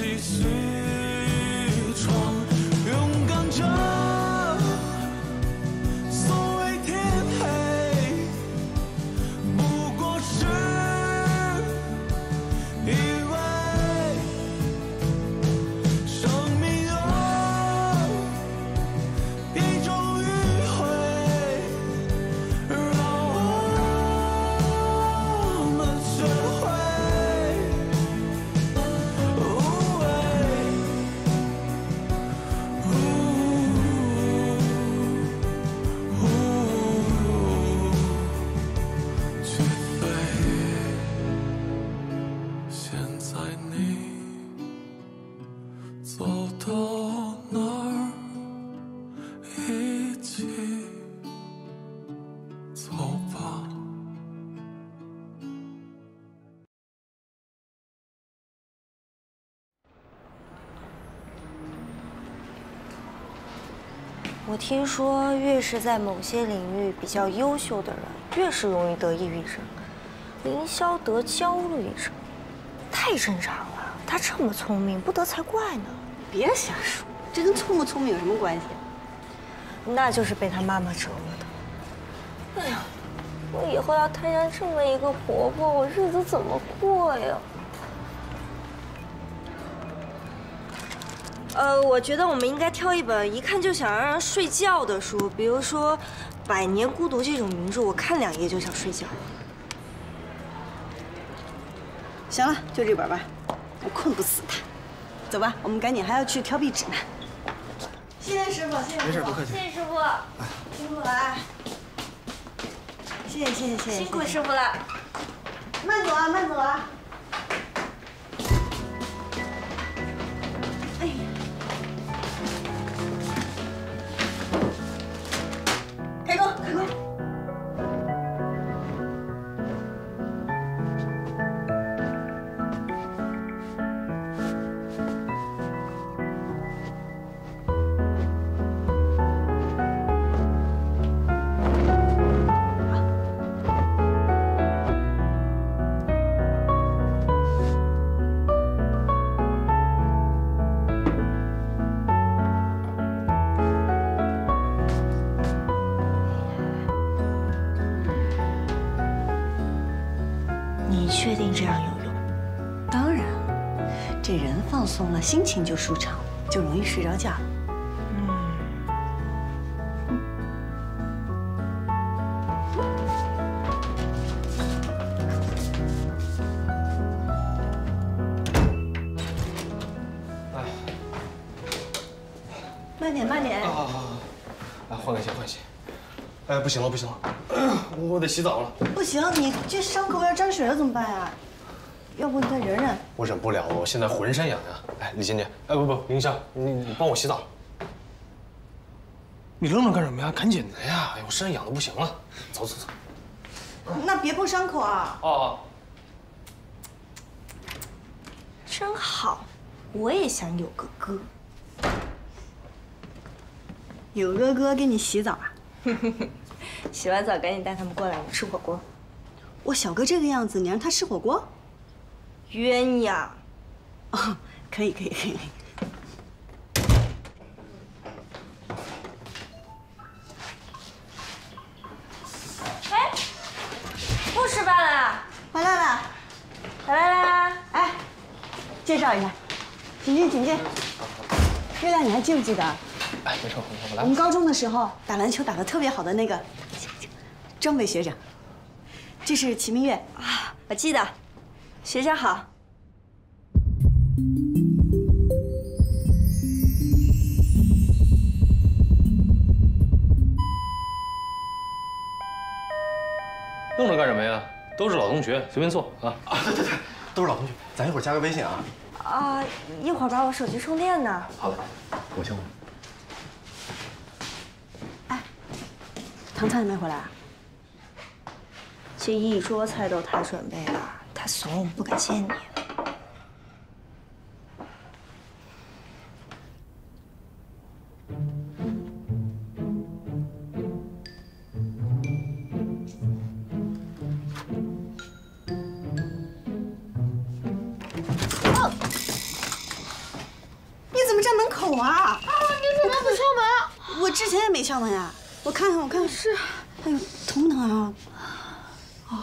在继我听说，越是在某些领域比较优秀的人，越是容易得抑郁症。凌霄得焦虑症，太正常了。他这么聪明，不得才怪呢。别瞎说，这跟聪不聪明有什么关系？那就是被他妈妈折磨的。哎呀，我以后要摊上这么一个婆婆，我日子怎么过呀？呃，我觉得我们应该挑一本一看就想让人睡觉的书，比如说《百年孤独》这种名著，我看两页就想睡觉。行了，就这本吧，我困不死他。走吧，我们赶紧还要去挑壁纸呢。谢谢师傅，谢谢。没事，不客气。谢谢师傅，辛苦了啊。谢谢谢谢谢谢。辛苦师傅了。慢走啊，慢走啊。心情就舒畅，就容易睡着觉。哎慢点，慢点。好好好，来换个鞋，换鞋。哎，不行了，不行了，我得洗澡了。不行，你这伤口要沾水了怎么办呀？要不你再忍忍。我忍不了了，我现在浑身痒痒。哎，李金姐，哎不不，林霄，你你帮我洗澡。你愣着干什么呀？赶紧的呀！哎，我身上痒的不行了。走走走。那别碰伤口啊！哦。真好，我也想有个哥。有个哥给你洗澡啊？洗完澡赶紧带他们过来，我吃火锅。我小哥这个样子，你让他吃火锅？鸳鸯，哦，可以可以可以。哎，不吃饭了，回来了，回来啦！哎，介绍一下，请进请进。月亮，你还记不记得？哎，没事，我我来我们。高中的时候打篮球打得特别好的那个张伟学长，这是齐明月。啊，我记得，学长好。弄着干什么呀？都是老同学，随便坐啊。啊，对对对，都是老同学，咱一会儿加个微信啊。啊，一会儿把我手机充电呢。好的，我先。唐灿没回来啊？这一桌菜都他准备的，他怂不敢见。你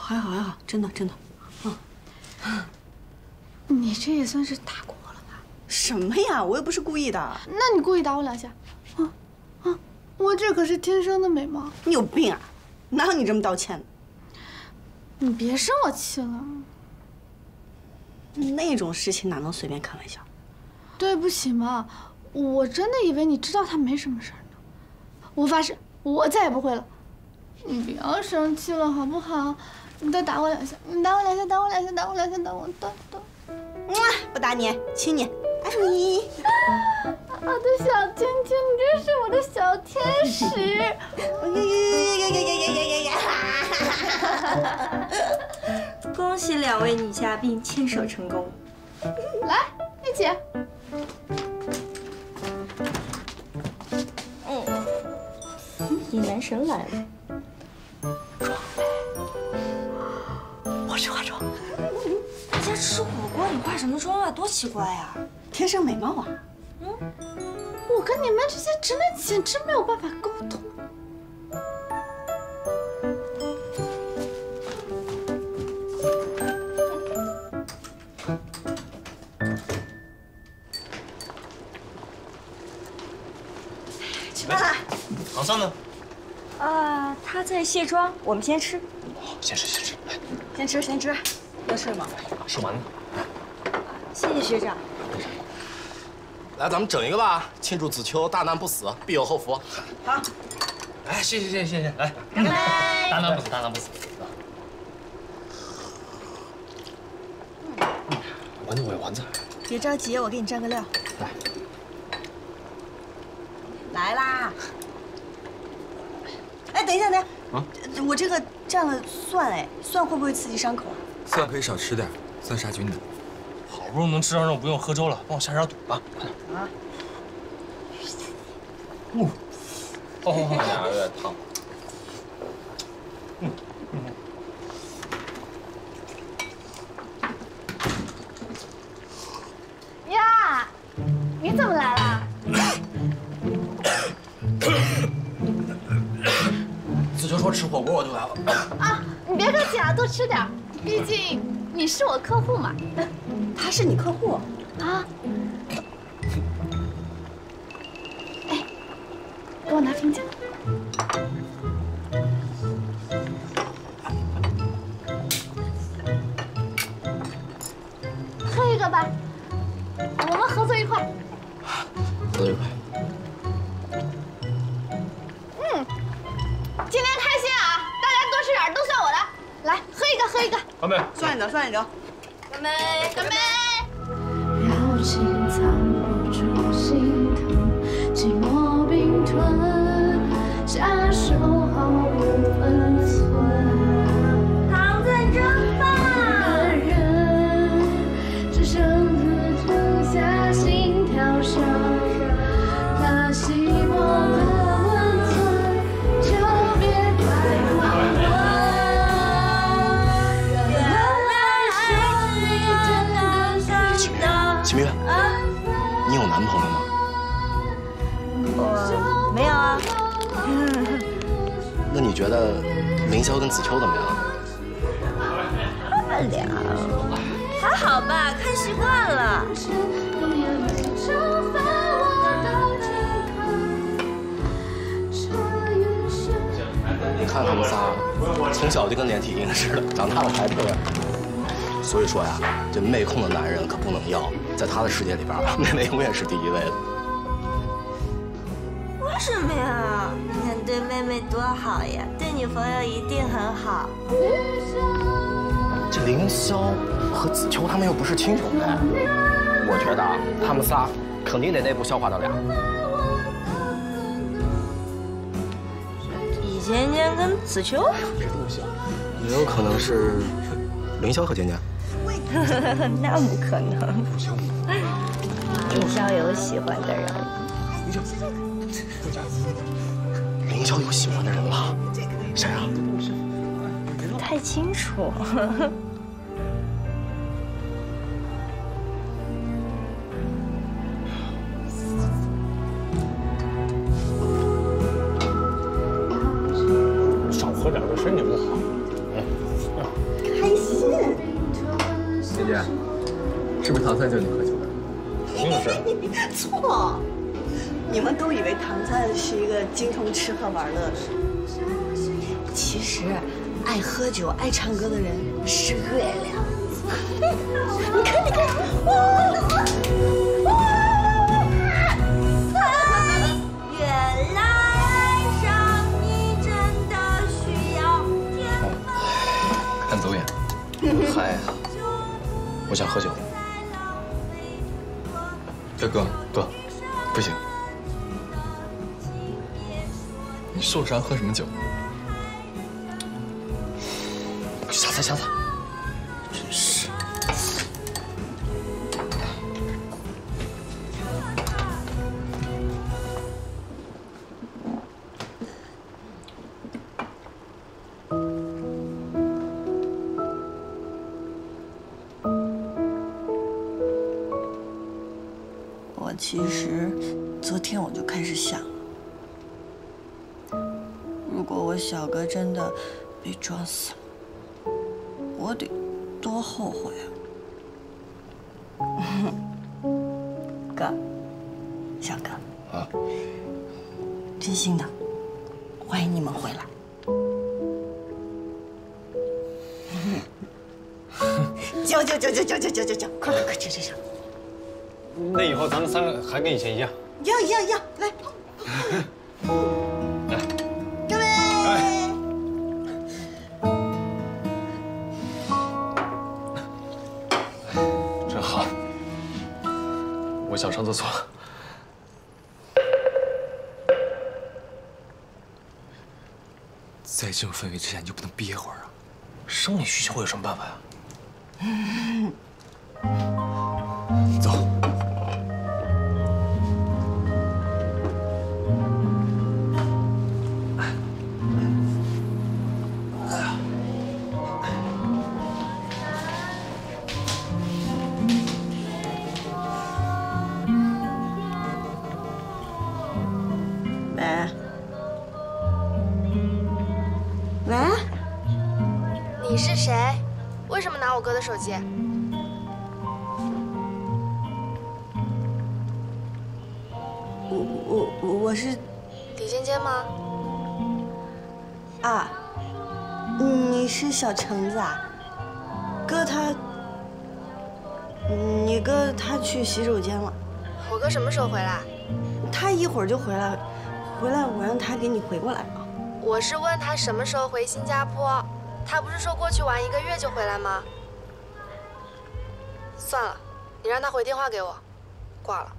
还好还好，真的真的。嗯。你这也算是打过我了吧？什么呀？我又不是故意的。那你故意打我两下？啊啊！我这可是天生的美貌。你有病啊？哪有你这么道歉的？你别生我气了。那种事情哪能随便开玩笑？对不起嘛，我真的以为你知道他没什么事儿呢。我发誓，我再也不会了。你不要生气了好不好？你再打我两下，你打我两下，打我两下，打我两下，打我，打打。嗯，不打你，亲你。你，我的小亲亲，你真是我的小天使。呀呀呀呀呀呀呀呀呀！恭喜两位女嘉宾牵手成功。来，一起。嗯，你男神来了。你化什么妆啊？多奇怪呀！天生美貌啊。嗯，我跟你们这些直男简直没有办法沟通。吃饭了。唐三呢？啊，他在卸妆，我们先吃。先吃先吃，来，先吃先吃，要吃吗？吃完了。谢谢学长。来，咱们整一个吧，庆祝子秋大难不死，必有后福。好。哎，谢谢谢谢谢谢，来，干杯！大难不死，大难不死。丸子，我有丸子。别着急，我给你蘸个料。来。来啦！哎，等一下，等一下。啊？我这个蘸了蒜，哎，蒜会不会刺激伤口啊？蒜可以少吃点，蒜杀菌的。好不容易能吃上肉，不用喝粥了，帮我下点肚啊！快点。啊。哦。好好好。呀，有点烫。嗯嗯。呀，你怎么来了？子秋说吃火锅，我就来了。啊，你别客气啊，多吃点，毕竟你是我客户嘛。他是你客户啊？明月，你有男朋友吗？我没有啊。那你觉得凌霄跟子秋怎么样？他们俩还好吧，看习惯了。你看他们仨，从小就跟连体婴似的，长大了还这样。所以说呀，这妹控的男人可不能要，在他的世界里边，妹妹永远是第一位的。为什么呀？你看对妹妹多好呀，对女朋友一定很好。这凌霄和子秋他们又不是亲兄弟，我觉得啊他们仨肯定得内部消化得了。李尖尖跟子秋，也有可能是凌霄和尖尖。那不可能。凌霄有喜欢的人，凌霄有喜欢的人了，谁啊？不太清楚。少喝点对身体不好。姐姐，是不是唐三叫你喝酒的？就是，错，你们都以为唐三是一个精通吃喝玩乐的。其实，爱喝酒、爱唱歌的人是月亮。你看，你看，哇！原来爱上你真的需要天分。看走眼。嗨呀，我想喝酒。大哥，哥，不行，你受伤喝什么酒？被撞死了，我得多后悔啊！哥，小哥，啊，真心的，欢迎你们回来。叫叫叫叫叫叫叫叫叫，快快快，叫叫叫！那以后咱们三个还跟以前一样。要要要，来，来，我错了。在这种氛围之下，你就不能憋会儿啊？生理需求有什么办法呀？走。你是小橙子啊？哥他，你哥他去洗手间了，我哥什么时候回来？他一会儿就回来，回来我让他给你回过来了。我是问他什么时候回新加坡，他不是说过去玩一个月就回来吗？算了，你让他回电话给我，挂了。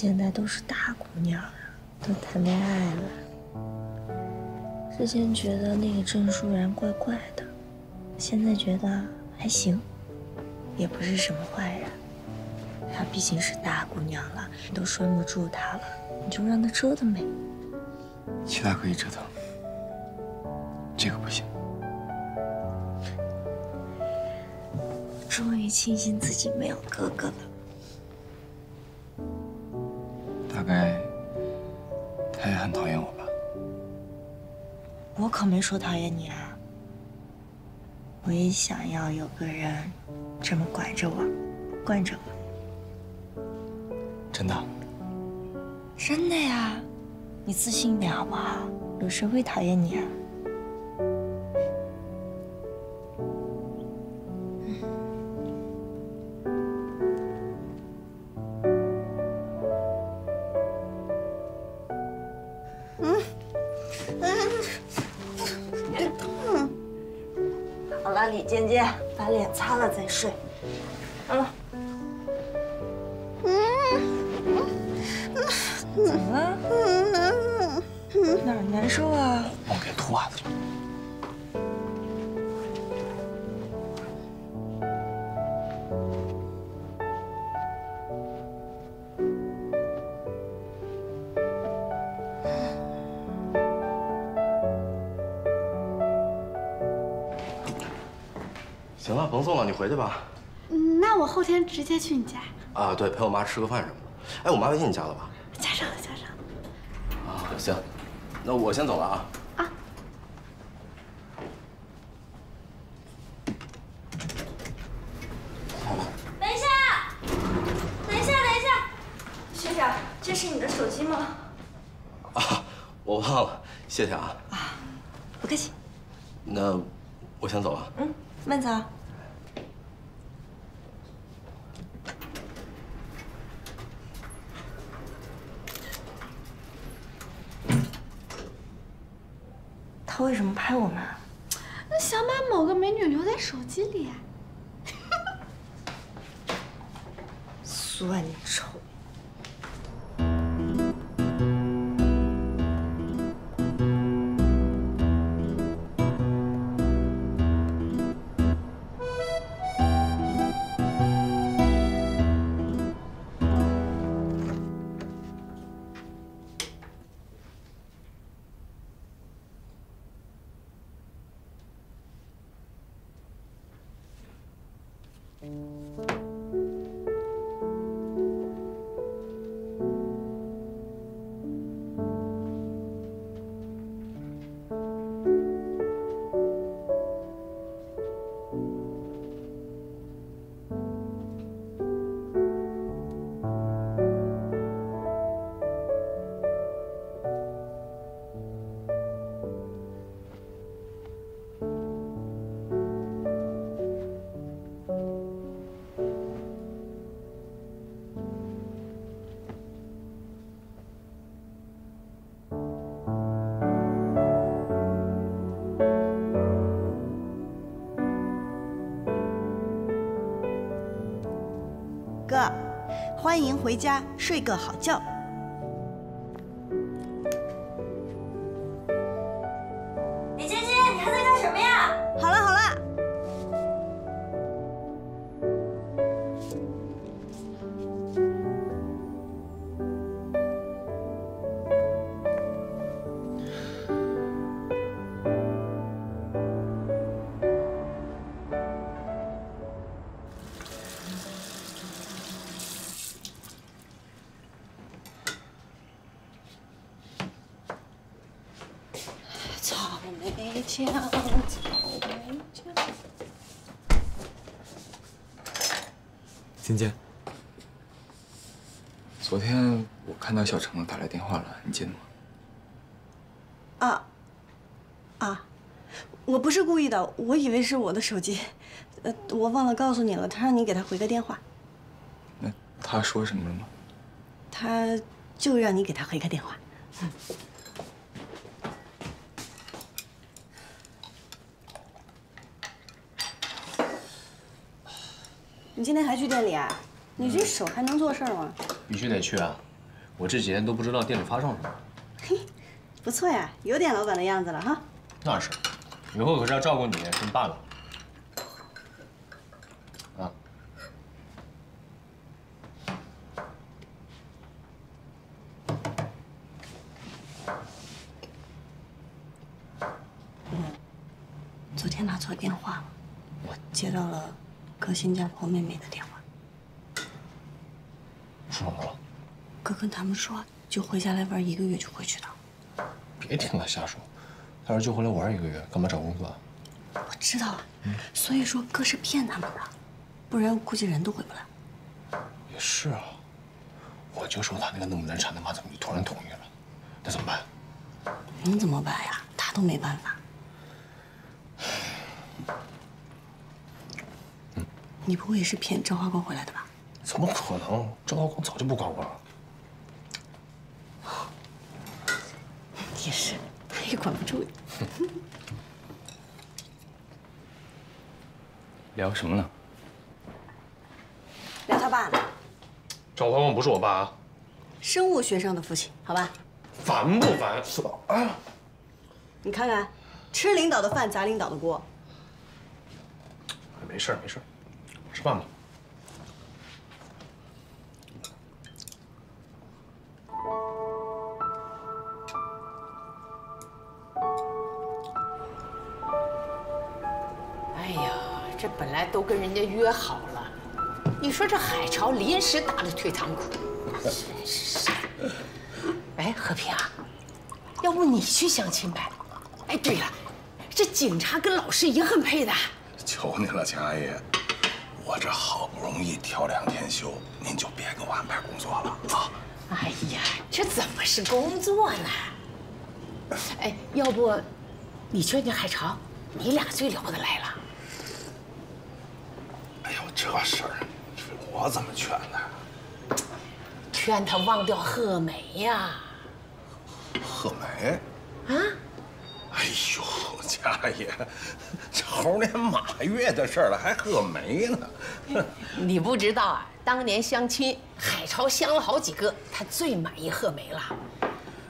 现在都是大姑娘了，都谈恋爱了。之前觉得那个郑舒然怪怪的，现在觉得还行，也不是什么坏人。她毕竟是大姑娘了，你都拴不住她了，你就让她折腾呗。其他可以折腾，这个不行。终于庆幸自己没有哥哥了。没说讨厌你啊。我也想要有个人这么管着我，惯着我。真的？真的呀，你自信一点好不好？有谁会讨厌你啊？接去你家。啊，对，陪我妈吃个饭什么的。哎，我妈微信你加了吧？加上了，加上了。啊，行，那我先走了啊。等一下，等一下，等一下，学长，这是你的手机吗？啊，我忘了，谢谢啊。欢迎回家，睡个好觉。莓酱，草莓酱。尖尖，昨天我看到小程打来电话了，你接的吗？啊啊，我不是故意的，我以为是我的手机，呃，我忘了告诉你了，他让你给他回个电话，那他说什么了吗？他就让你给他回个电话。你今天还去店里啊？你这手还能做事儿吗？必须得去啊！我这几天都不知道店里发生什么。嘿，不错呀，有点老板的样子了哈。那是，以后可是要照顾你跟爸了。啊，昨天打错电话了，我接到了哥新加坡妹妹的电话。说什么了？哥跟他们说，就回家来玩一个月就回去的。别听他瞎说。他说就回来玩一个月，干嘛找工作啊？我知道啊，所以说哥是骗他们的，不然估计人都回不来。也是啊，我就说他那个那么难缠的妈怎么就突然同意了？那怎么办？能怎么办呀？他都没办法。你不会也是骗赵华光回来的吧？怎么可能？赵华光早就不管我了。也是，他也管不住你。聊什么呢？聊他爸呢，赵华光不是我爸啊，生物学上的父亲，好吧？烦不烦？是吧？啊，你看看，吃领导的饭砸领导的锅。没事没事，吃饭吧。哎呀，这本来都跟人家约好了，你说这海潮临时打的退堂鼓，真是。哎，和平啊，要不你去相亲呗？哎，对了，这警察跟老师也很配的。求你了，钱阿姨，我这好不容易调两天休，您就别给我安排工作了啊！哎呀，这怎么是工作呢？哎，要不你劝劝海潮，你俩最聊得来了。哎呦，这事儿，我怎么劝呢？劝他忘掉贺梅呀。贺梅？啊？哎呦，家阿姨，这猴年马月的事儿了，还贺梅呢？你不知道啊，当年相亲，海潮相了好几个，他最满意贺梅了。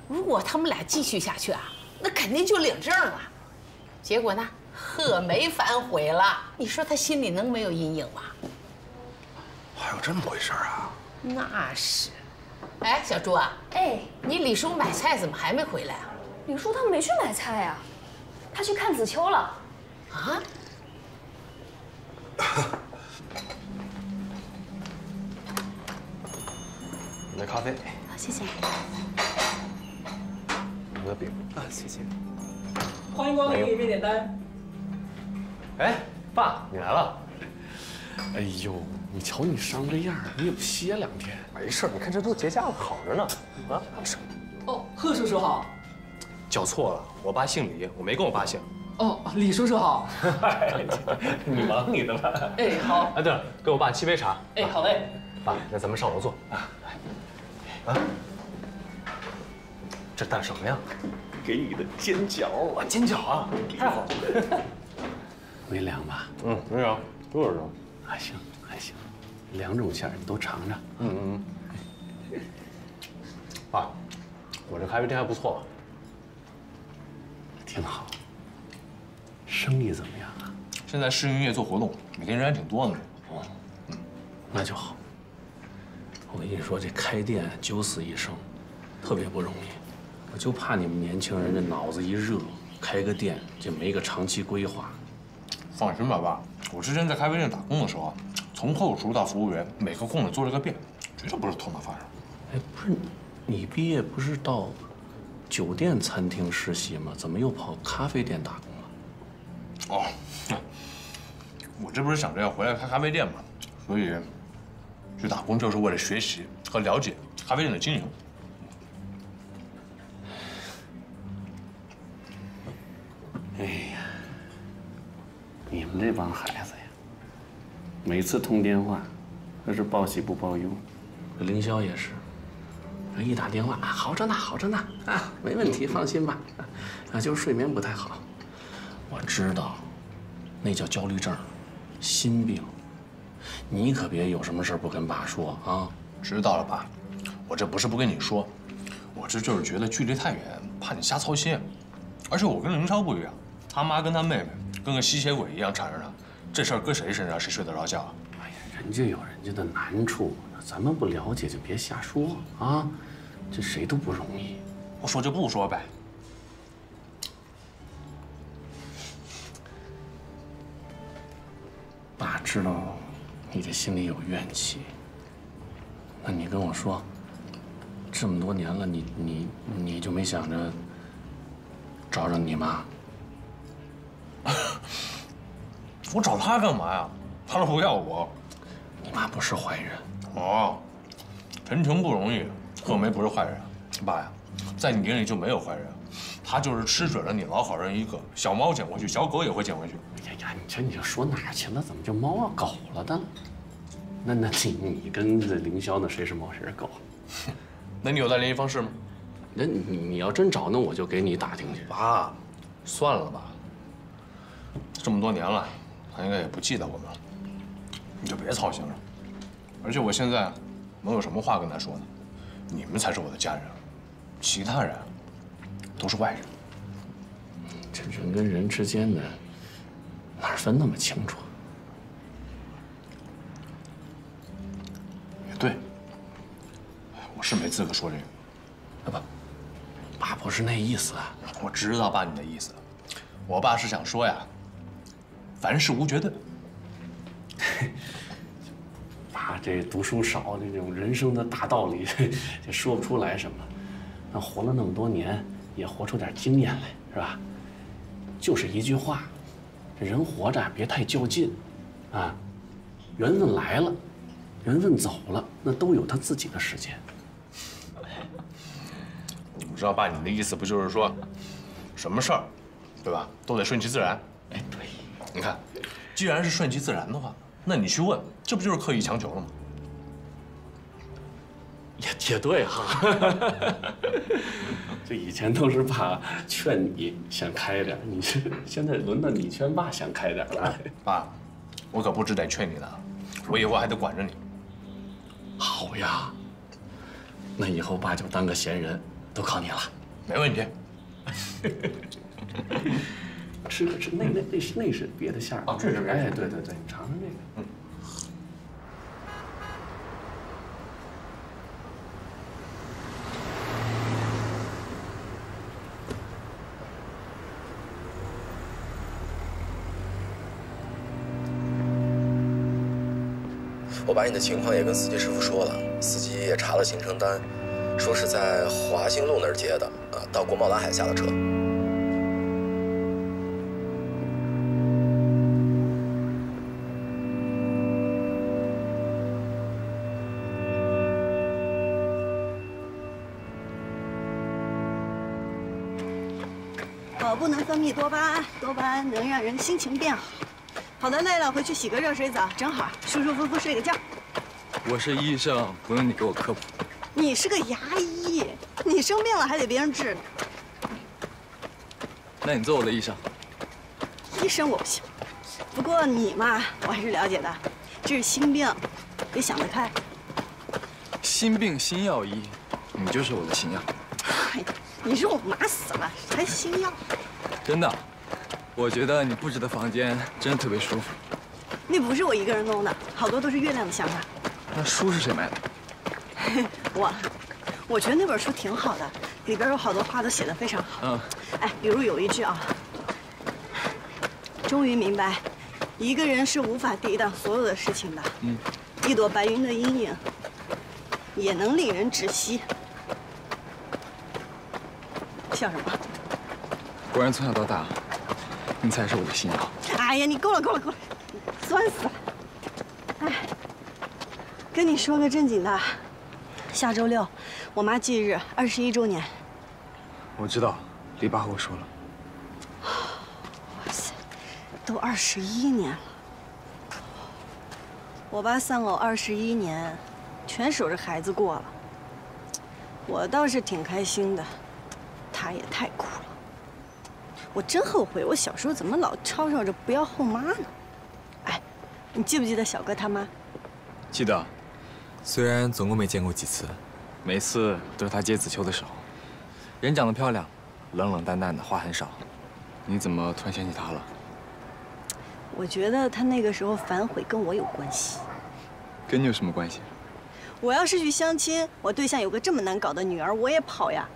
如果他们俩继续下去啊，那肯定就领证了。结果呢，贺梅反悔了。你说他心里能没有阴影吗？还有这么回事啊？那是。哎，小朱啊，哎，你李叔买菜怎么还没回来啊？李叔他没去买菜呀，他去看子秋了。啊？你的咖啡，好，谢谢。你的饼啊，谢谢。欢迎光临，给面点单。哎，爸，你来了。哎呦，你瞧你伤这样，你也不歇两天？没事，你看这都结痂了，好着呢。啊，哦，贺叔叔好。叫错了，我爸姓李，我没跟我爸姓。哦，李叔叔好。你忙你的吧。哎，好。哎，对了，给我爸沏杯茶。哎，好嘞。爸，那咱们上楼坐。啊，来。啊，这大什么呀？给你的煎饺啊，煎饺啊，太好了。没凉吧？嗯，没有，多少热？还行，还行，两种馅儿你都尝尝。嗯嗯嗯。爸，我这咖啡店还不错吧？挺好。生意怎么样啊？现在试营业做活动，每天人还挺多的呢。哦，嗯，那就好。我跟你说，这开店九死一生，特别不容易。我就怕你们年轻人这脑子一热，开个店就没个长期规划。放心吧，爸，我之前在咖啡店打工的时候，从后厨到服务员，每个空子做了个遍，绝对不是头脑发热。哎，不是，你毕业不是到酒店餐厅实习吗？怎么又跑咖啡店打工了？哦，我这不是想着要回来开咖啡店吗？所以去打工就是为了学习和了解咖啡店的经营。哎呀，你们这帮孩子呀，每次通电话，那是报喜不报忧。凌霄也是，一打电话啊，好着呢，好着呢，啊，没问题，放心吧。啊，就是睡眠不太好。我知道，那叫焦虑症，心病。你可别有什么事儿不跟爸说啊。知道了，爸。我这不是不跟你说，我这就是觉得距离太远，怕你瞎操心。而且我跟凌超不一样，他妈跟他妹妹跟个吸血鬼一样缠着他，这事儿搁谁身上谁睡得着觉啊？哎呀，人家有人家的难处，咱们不了解就别瞎说啊。这谁都不容易。不说就不说呗。知道你这心里有怨气，那你跟我说，这么多年了，你你你就没想着找找你妈？我找她干嘛呀？她都不要我。你妈不是坏人。哦，陈诚不容易，贺梅不是坏人。爸呀，在你眼里就没有坏人，她就是吃准了你老好人一个，小猫捡回去，小狗也会捡回去。呀，你这你这说哪儿去了？怎么就猫啊狗了的？那那你你跟这凌霄那谁是猫谁是狗？那你有他联系方式吗？那你你要真找，那我就给你打听去。爸，算了吧。这么多年了，他应该也不记得我们了，你就别操心了。而且我现在能有什么话跟他说呢？你们才是我的家人，其他人都是外人。这人跟人之间的哪分那么清楚？也对，我是没资格说这个。啊不，爸不是那意思啊。我知道爸你的意思，我爸是想说呀，凡事无绝对。爸这读书少，这种人生的大道理，这说不出来什么。那活了那么多年，也活出点经验来，是吧？就是一句话，这人活着别太较劲，啊，缘分来了，缘分走了，那都有他自己的时间。我知道爸你的意思不就是说，什么事儿，对吧，都得顺其自然。哎，对，你看，既然是顺其自然的话，那你去问，这不就是刻意强求了吗？也也对哈，这以前都是爸劝你想开点，你这现在轮到你劝爸想开点了。爸，我可不只得劝你了，我以后还得管着你。好呀，那以后爸就当个闲人，都靠你了。没问题。吃可吃，那那那是那是别的馅儿啊这是哎，对对对，你尝尝这个。嗯。我把你的情况也跟司机师傅说了，司机也查了行程单，说是在华兴路那儿接的，啊，到国贸蓝海下的车。脑部能分泌多巴胺，多巴胺能让人心情变好。好的，累了回去洗个热水澡，正好舒舒服服睡个觉。我是医生，不用你给我科普。你是个牙医，你生病了还得别人治呢。那你做我的医生。医生我不行，不过你嘛，我还是了解的。这是心病，得想得开。心病心药医，你就是我的心药。哎，你肉麻死了，还心药？真的，我觉得你布置的房间真的特别舒服。那不是我一个人弄的，好多都是月亮的想法。那书是谁买的？我，我觉得那本书挺好的，里边有好多话都写的非常好。嗯，哎，比如有一句啊，终于明白，一个人是无法抵挡所有的事情的。嗯，一朵白云的阴影，也能令人窒息。笑什么？果然从小到大，你才是我的新娘。哎呀，你够了够了够了，酸死了！哎，跟你说个正经的，下周六我妈忌日，二十一周年。我知道，李爸和我说了。哇塞，都二十一年了。我爸丧偶二十一年，全守着孩子过了。我倒是挺开心的，他也太苦了。我真后悔，我小时候怎么老吵吵着不要后妈呢？哎，你记不记得小哥他妈？记得，虽然总共没见过几次，每次都是他接子秋的时候。人长得漂亮，冷冷淡淡的，话很少。你怎么突然想起他了？我觉得他那个时候反悔跟我有关系。跟你有什么关系？我要是去相亲，我对象有个这么难搞的女儿，我也跑呀。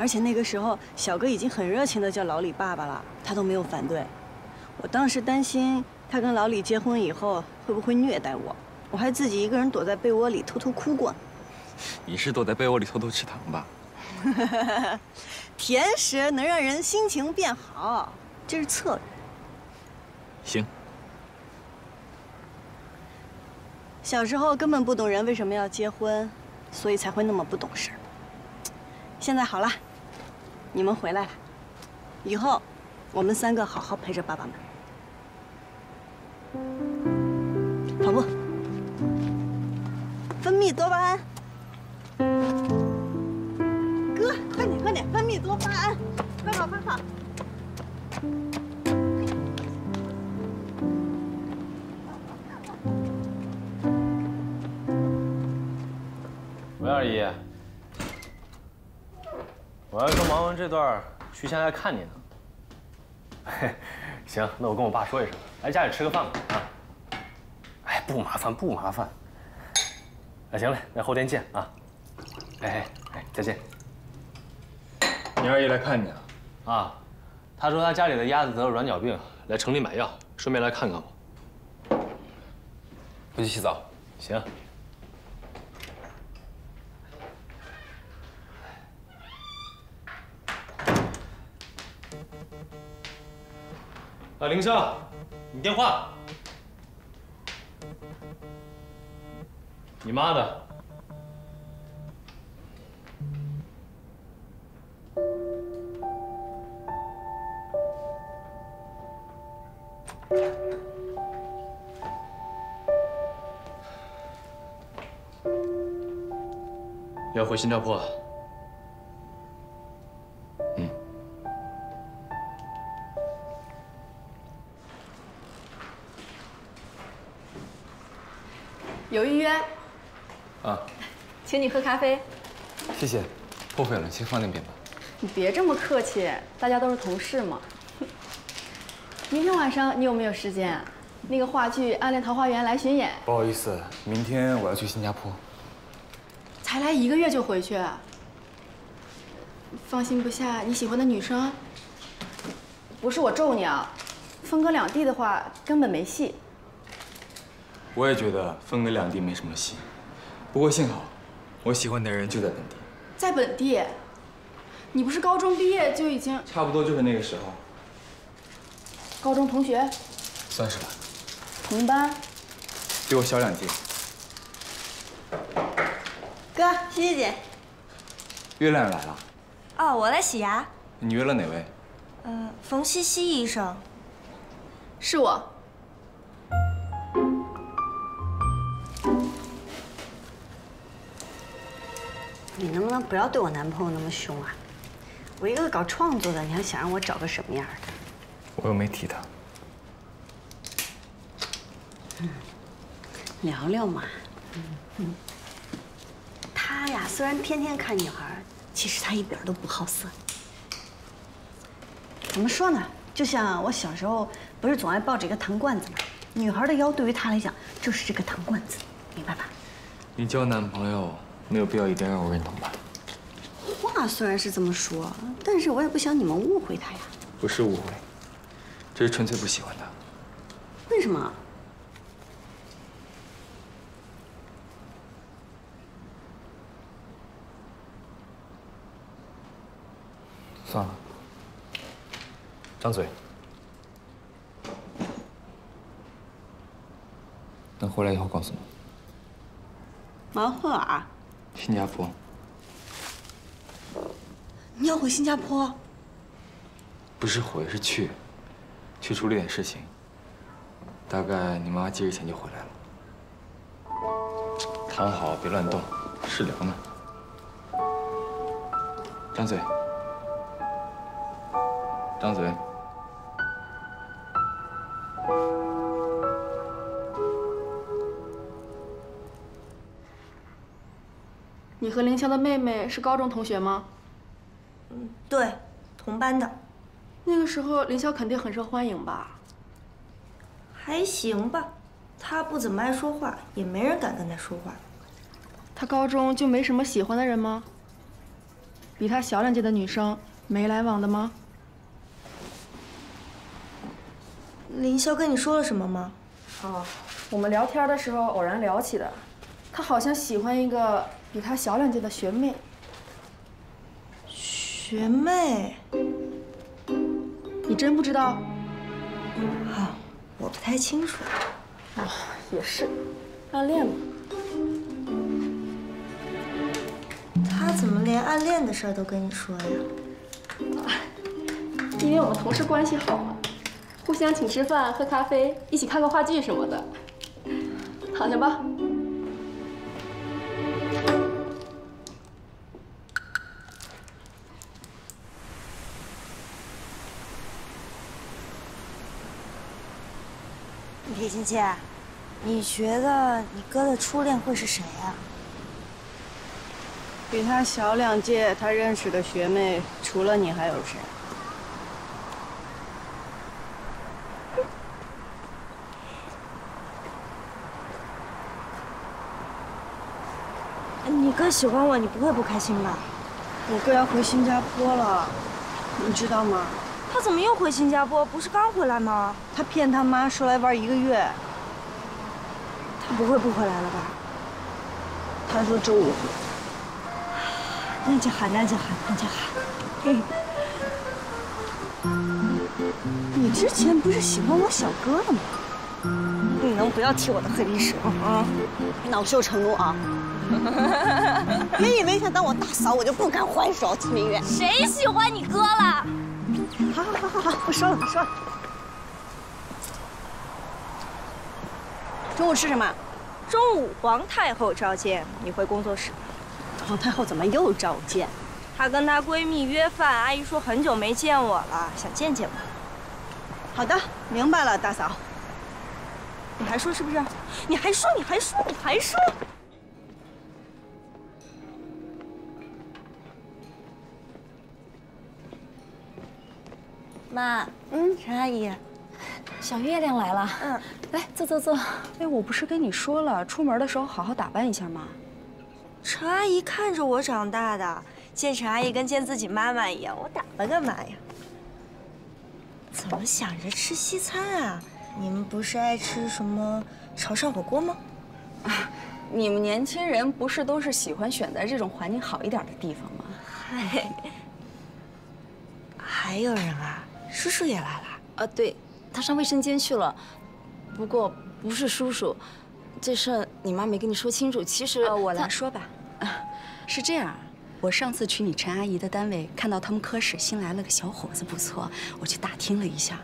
而且那个时候，小哥已经很热情的叫老李爸爸了，他都没有反对。我当时担心他跟老李结婚以后会不会虐待我，我还自己一个人躲在被窝里偷偷哭过。你是躲在被窝里偷偷吃糖吧？甜食能让人心情变好，这是策略。行。小时候根本不懂人为什么要结婚，所以才会那么不懂事。现在好了，你们回来了，以后我们三个好好陪着爸爸们。跑步，分泌多巴胺。哥，快点快点，分泌多巴胺，快跑快跑！喂，二姨，我要说忙完这段，徐霞来看你呢。嘿，行，那我跟我爸说一声，来家里吃个饭吧。啊，哎，不麻烦不麻烦。那行嘞，那后天见啊。哎哎哎，再见。你二姨来看你了。啊，她说她家里的鸭子得了软脚病，来城里买药，顺便来看看我。回去洗澡。行。啊，凌霄，你电话。你妈的！要回新加坡？请你喝咖啡。谢谢，破费了，先放那边吧。你别这么客气，大家都是同事嘛。明天晚上你有没有时间？那个话剧《暗恋桃花源》来巡演。不好意思，明天我要去新加坡。才来一个月就回去？放心不下你喜欢的女生？不是我咒你啊，分隔两地的话根本没戏。我也觉得分隔两地没什么戏，不过幸好，我喜欢的人就在本地。在本地？你不是高中毕业就已经？差不多就是那个时候。高中同学？算是吧。同班？比我小两届。哥，西西姐。月亮来了。哦，我来洗牙。你约了哪位？呃，冯西西医生。是我。你能不能不要对我男朋友那么凶啊？我一个搞创作的，你还想让我找个什么样的？我又没提他。嗯，聊聊嘛。嗯嗯。他呀，虽然天天看女孩，其实他一点都不好色。怎么说呢？就像我小时候，不是总爱抱着一个糖罐子吗？女孩的腰对于他来讲就是这个糖罐子，明白吧？你交男朋友没有必要一定让我认同吧？话虽然是这么说，但是我也不想你们误会他呀。不是误会，这是纯粹不喜欢他。为什么？算了，张嘴。等回来以后告诉你。毛赫尔。新加坡。你要回新加坡？不是回，是去。去处理点事情。大概你妈几日前就回来了。躺好，别乱动，治疗呢。张嘴。张嘴。你和凌霄的妹妹是高中同学吗？嗯，对，同班的。那个时候凌霄肯定很受欢迎吧？还行吧，他不怎么爱说话，也没人敢跟他说话。他高中就没什么喜欢的人吗？比他小两届的女生没来往的吗？凌霄跟你说了什么吗？哦，我们聊天的时候偶然聊起的，他好像喜欢一个比他小两届的学妹。学妹？你真不知道？啊，我不太清楚。啊，也是，暗恋嘛。他怎么连暗恋的事儿都跟你说呀？因为我们同事关系好嘛，互相请吃饭、喝咖啡，一起看个话剧什么的。躺下吧。李金姐，你觉得你哥的初恋会是谁呀？比他小两届，他认识的学妹除了你还有谁？你哥喜欢我，你不会不开心吧？我哥要回新加坡了，你知道吗？他怎么又回新加坡？不是刚回来吗？他骗他妈说来玩一个月。他不会不回来了吧？他说周五回。那就好，那就好，那就好。嘿，你之前不是喜欢我小哥的吗？你能不要提我的黑历史吗？啊！恼羞成怒啊！别以为想当我大嫂，我就不敢还手，秦明月。谁喜欢你哥了？好好好好好，不说了不说了。中午吃什么？中午皇太后召见，你回工作室。皇太后怎么又召见？她跟她闺蜜约饭，阿姨说很久没见我了，想见见我。好的，明白了，大嫂。你还说是不是？你还说，你还说，你还说。妈，嗯，陈阿姨，小月亮来了。嗯，来坐坐坐。哎，我不是跟你说了，出门的时候好好打扮一下吗？陈阿姨看着我长大的，见陈阿姨跟见自己妈妈一样，我打扮干嘛呀？怎么想着吃西餐啊？你们不是爱吃什么潮汕火锅吗？啊，你们年轻人不是都是喜欢选在这种环境好一点的地方吗？嗨，还有人啊？叔叔也来了。啊，对，他上卫生间去了。不过不是叔叔，这事儿你妈没跟你说清楚。其实，呃，我来说吧。啊，是这样，我上次去你陈阿姨的单位，看到他们科室新来了个小伙子，不错，我去打听了一下，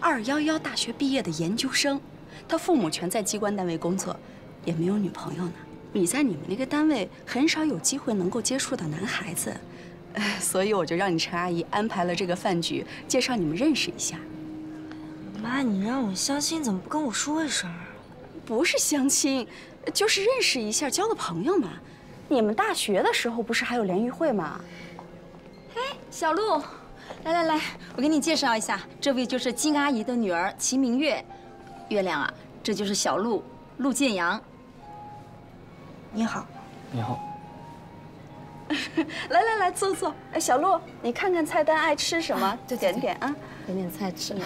二幺幺大学毕业的研究生，他父母全在机关单位工作，也没有女朋友呢。你在你们那个单位很少有机会能够接触到男孩子。所以我就让你陈阿姨安排了这个饭局，介绍你们认识一下。妈，你让我相亲，怎么不跟我说一声？不是相亲，就是认识一下，交个朋友嘛。你们大学的时候不是还有联谊会吗？嘿，小陆，来来来，我给你介绍一下，这位就是金阿姨的女儿齐明月。月亮啊，这就是小陆，陆建阳。你好。你好。来来来，坐坐。哎，小陆，你看看菜单，爱吃什么？就点点啊，点点菜吃。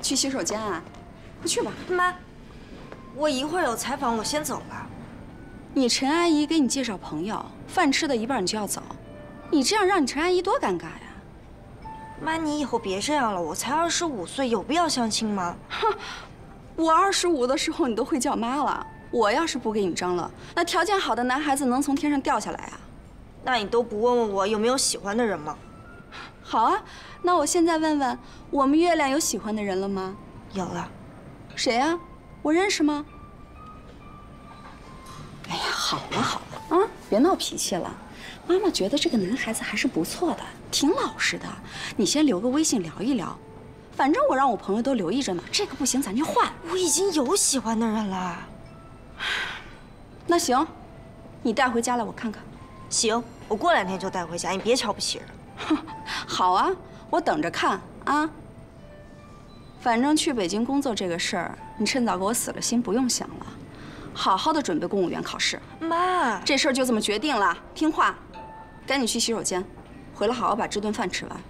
去洗手间啊？快去吧。妈，我一会儿有采访，我先走了。你陈阿姨给你介绍朋友，饭吃的一半你就要走，你这样让你陈阿姨多尴尬呀！妈，你以后别这样了，我才二十五岁，有必要相亲吗？哼，我二十五的时候你都会叫妈了，我要是不给你张罗，那条件好的男孩子能从天上掉下来啊？那你都不问问我有没有喜欢的人吗？好啊，那我现在问问，我们月亮有喜欢的人了吗？有了。谁呀？我认识吗？哎呀，好。了好了啊，别闹脾气了。妈妈觉得这个男孩子还是不错的，挺老实的。你先留个微信聊一聊，反正我让我朋友都留意着呢。这个不行，咱就换。我已经有喜欢的人了。那行，你带回家来我看看。行，我过两天就带回家，你别瞧不起人。好啊，我等着看啊。反正去北京工作这个事儿，你趁早给我死了心，不用想了，好好的准备公务员考试。妈，这事儿就这么决定了，听话，赶紧去洗手间，回来好好把这顿饭吃完。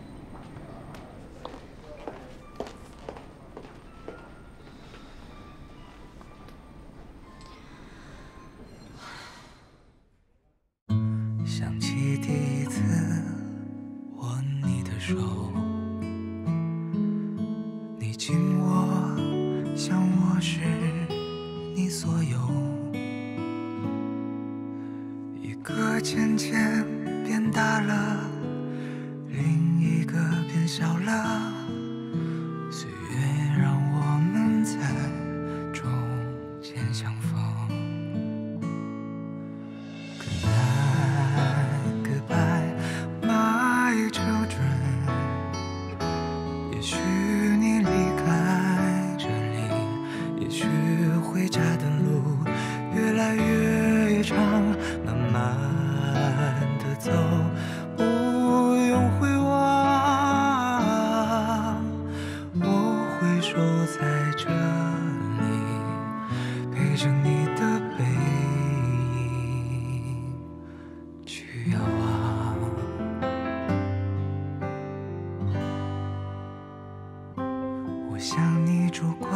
你住惯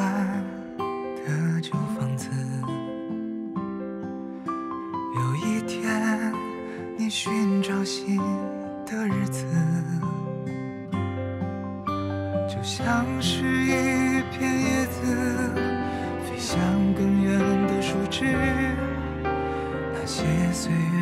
的旧房子，有一天你寻找新的日子，就像是一片叶子飞向更远的树枝。那些岁月